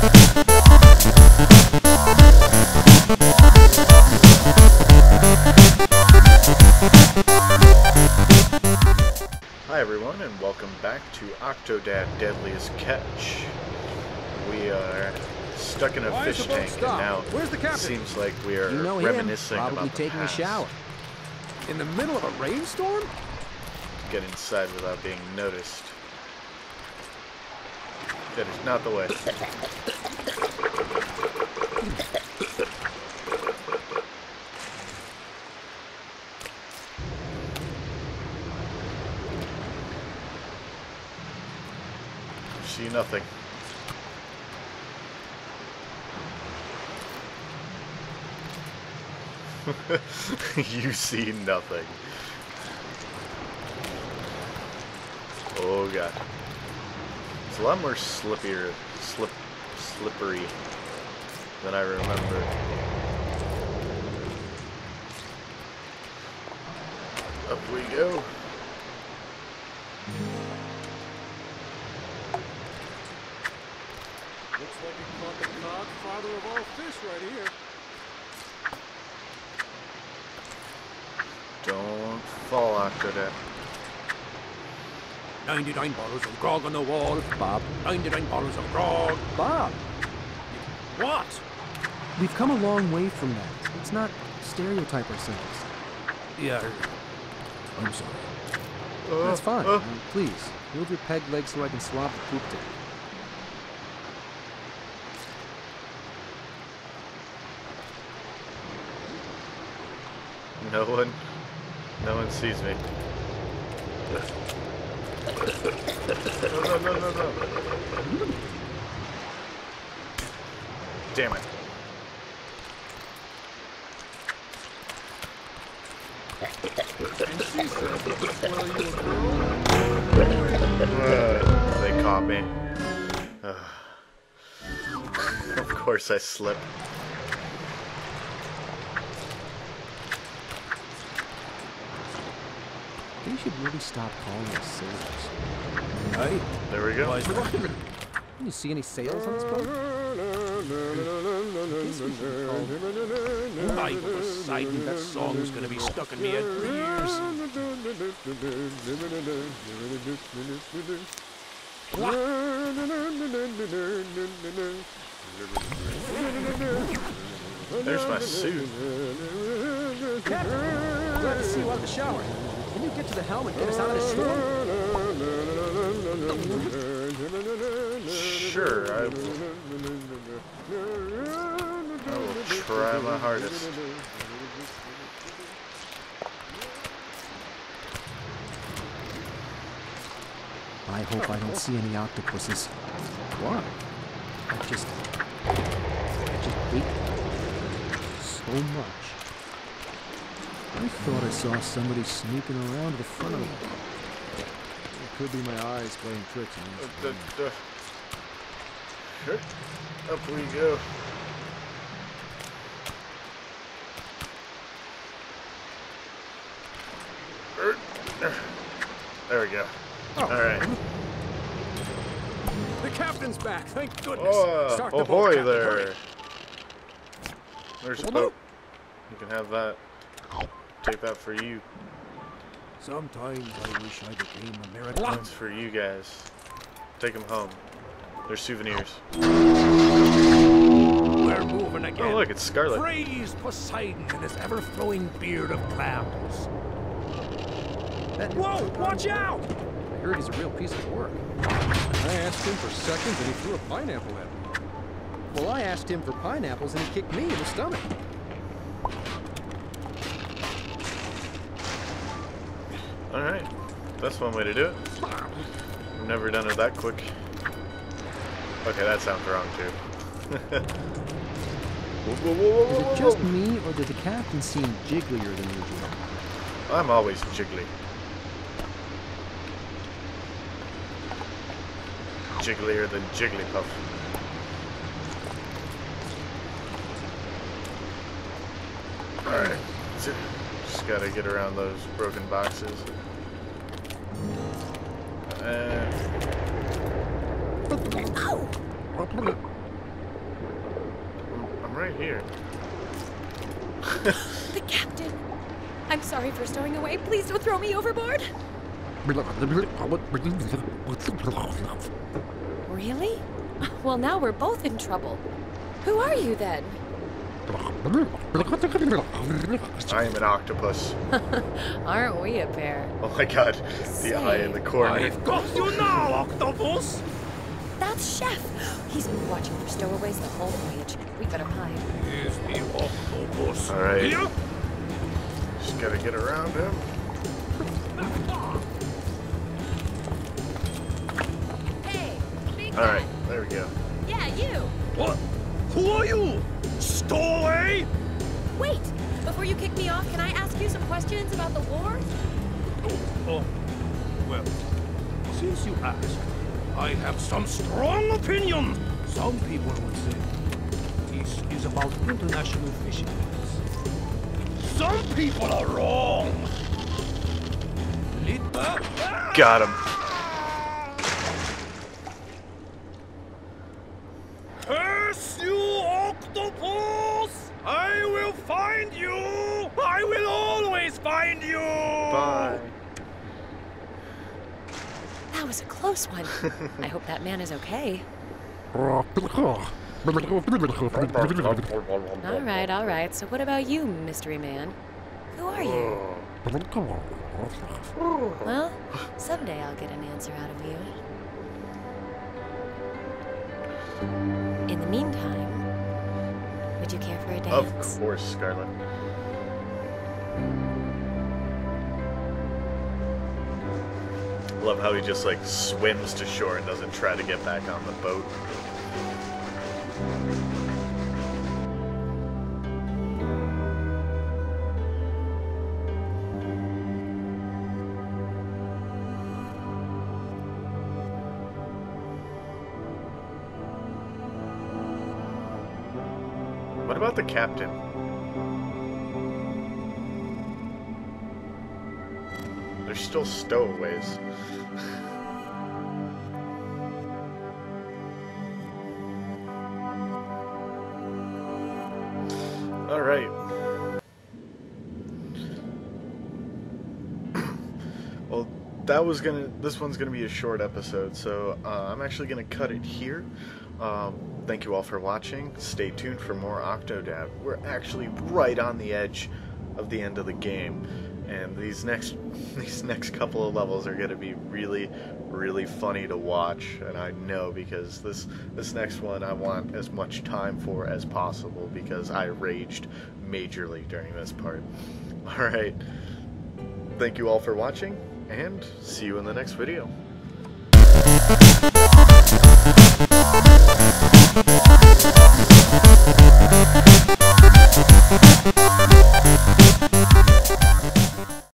Hi everyone and welcome back to Octodad Dadliest Catch. We are stuck in a Why fish the boat tank and now Where's the captain? seems like we are You know him, reminiscing probably about the taking a shower. In the middle of a rainstorm? Get inside without being noticed. That is not the way. See nothing. you see nothing. Oh god. It's a lot more slippier, slip, slippery than I remember. Up we go. Looks like he caught the cod father of all fish right here. Don't fall after that. 99 bottles of grog on the wall. Bob. 99 bottles of grog. Bob, What? we've come a long way from that. Let's not stereotype ourselves. Yeah, I'm sorry. That's fine. Uh, Uh, please, move your peg leg so I can swab the poop tank. no one, no one sees me. No, no, no, no, no. Damn it. They caught me. Of course I slip. Should really stop calling us sailors. Hey, There we go. why is the rocket? Can you see any sails on this boat? Bible Poseidon, that song's gonna be stuck in me head for years. There's my suit. Captain, glad to see you out of the shower. Can you get to the helm and get us out of this storm? Sure, I will. I will try my hardest. I hope I don't see any octopuses. Why? I just... I just hate them so much. I thought I saw somebody sneaking around the front of me. It could be my eyes playing tricks on me. Uh, duh, duh. Sure. Up we go. Er, er. There we go. Oh. All right. The captain's back, thank goodness. Oh, Start the boat, ahoy Captain, hurry. there. There's a Hold boat. You can have that. Take that for you. Sometimes I wish I became American. That's for you guys. Take them home. They're souvenirs. We're moving again. Oh, look, it's Scarlet. Praise Poseidon and his ever-flowing beard of clams. That Whoa, watch out! I heard he's a real piece of work. I asked him for seconds and he threw a pineapple at me. Well, I asked him for pineapples and he kicked me in the stomach. Alright. That's one way to do it. I've never done it that quick. Okay, that sounds wrong too. Whoa, whoa, whoa, Is it just me, or did the captain seem jigglier than usual? I'm always jiggly. Jigglier than Jigglypuff. Alright. So- Just gotta get around those broken boxes. And I'm right here. The captain! I'm sorry for stowing away. Please don't throw me overboard. Really? Well, now we're both in trouble. Who are you then? I am an octopus. Aren't we a pair? Oh my god, the eye in the corner. I've got you now, Octopus! That's Chef. He's been watching for stowaways the whole voyage. We better hide. Is the octopus Alright. here? Just gotta get around him. Hey, Alright, there we go. Yeah, you. Off, can I ask you some questions about the war? Oh, oh. Well, since you ask, I have some strong opinion. Some people would say this is about international fishing. Some people are wrong. Little... Got him. Curse you, octopus! I will find you! I will always find you! Bye. That was a close one. I hope that man is okay. All right, all right. So what about you, mystery man? Who are you? Well, someday I'll get an answer out of you. In the meantime, would you care for a dance? Of course, Scarlet. Love how he just like swims to shore and doesn't try to get back on the boat. What about the captain? They're still stowaways. All right. well, that was gonna. This one's gonna be a short episode, so uh, I'm actually gonna cut it here. Um, thank you all for watching. Stay tuned for more Octodad. We're actually right on the edge of the end of the game, and these next these next couple of levels are going to be really really funny to watch and I know because this this next one I want as much time for as possible because I raged majorly during this part. All right. Thank you all for watching and see you in the next video.